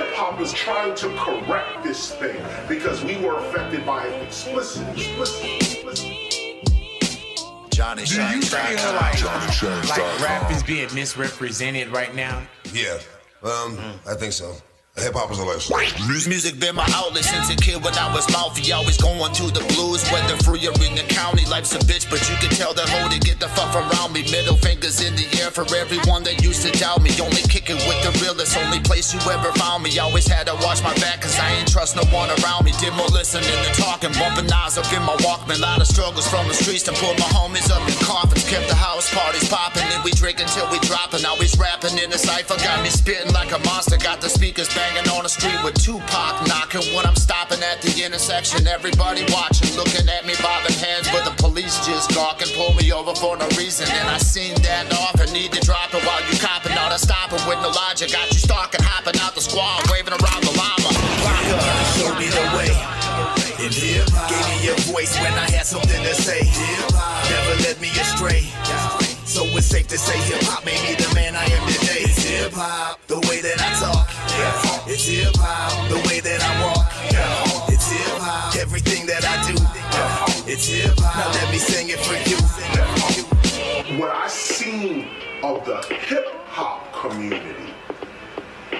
hip hop is trying to correct this thing because we were affected by explicit, explicit, explicit. Jonny Do you feel like, JonnyShanks.com. like rap is being misrepresented right now? Yeah, um, I think so. Hip hop is a lifestyle. Music been my outlet since a kid when I was mouthy. Always going to the blues, whether free or in the county. Life's a bitch, but you can tell that hold it. Get the fuck around me. Middle fingers in the air for everyone that used to doubt me. Only kicking with the realest, only place you ever found me. Always had to watch my back, cause I ain't trust no one around me. Did more listening than talking, bumping eyes up in my Walkman. Lot of struggles from the streets to pull my homies up in coffins. Kept the house parties popping, and we drink until we dropping. Always rapping in the cipher, got me spitting like a monster. Got the speakers banging on the street with Tupac knocking when I'm stopping at the intersection. Everybody watching, looking at me, bobbing heads, but the police just gawking, pull me over for no reason. And I seen that off and need to drop it while you copping. All the stopping with no logic, got you stalking, hopping out the squad, waving around the llama. Locker, show me the way. In hip gave me a voice when I had something to say. Never led me astray. So it's safe to say hip hop made me the man I am today. It's hip hop, the way that I talk. It's hip hop, It's hip hop. Now let me sing it for you. What I seen of the hip hop community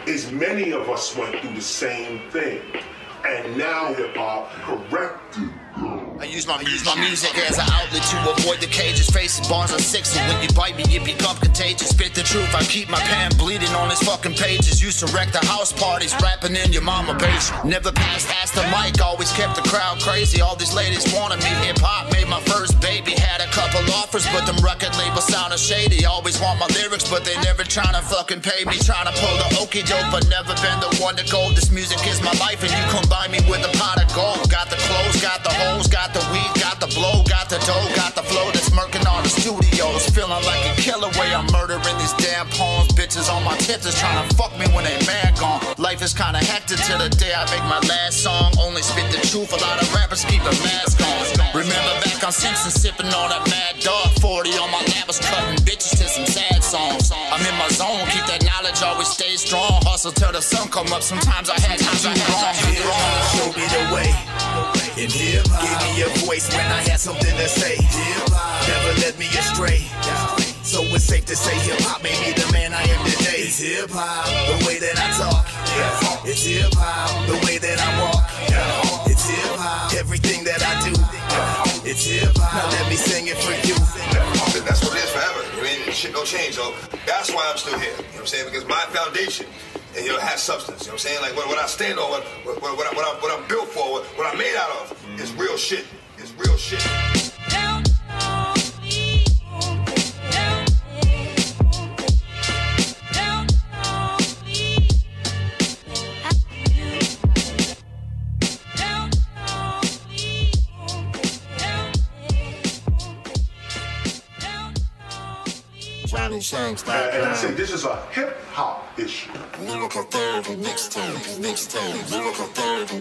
is many of us went through the same thing. And now hip hop corrected. I use my use my music as an outlet to avoid the cages. Facing bars on six, and when you bite me, you become contagious. Spit the truth, I keep my pen bleeding on his fucking pages. Used to wreck the house parties, rapping in your mama basement. Never passed asked the mic, always kept the crowd crazy. All these ladies wanted me. Hip hop made my first baby. Had a couple offers, but them record labels sounded shady. Always want my lyrics, but they never tryna fucking pay me. Tryna pull the okey doke, but never been the one to go. This music is my life, and you combine me with a pot of gold. Got the clothes, got the hoes, got the weed, got the blow, got the dough, got the flow that's murking all the studios. Feeling like a killer way I'm murdering these damn poems. Bitches on my is trying to fuck me when they mad gone. Life is kinda hectic till the day I make my last song. Only spit the truth, a lot of rappers keep a mask on. Remember back on Simpson sipping on that mad dog 40 on my lap was cutting bitches to some sad songs. I'm in my zone, keep that knowledge, always stay strong. Hustle till the sun come up. Sometimes I had times I had wrong. Show me the way. In hip hop, gave me a voice when I had something to say. Never led me astray. So it's safe to say hip hop made me the man I am hip hop, the way that I talk. It's hip hop, the way that I walk. It's hip hop, everything that I do. It's hip hop. Let me sing it for you. That's what it is forever. I mean, shit don't change, so that's why I'm still here. You know what I'm saying? Because my foundation, and you know, has substance. You know what I'm saying? Like what, what I stand on, what, what, what, I, what, I, what I'm built for, what, what I'm made out of, is real shit. It's real shit. And, and I say this is a hip hop issue. Lyrical therapy mixtape, mixtape, lyrical therapy.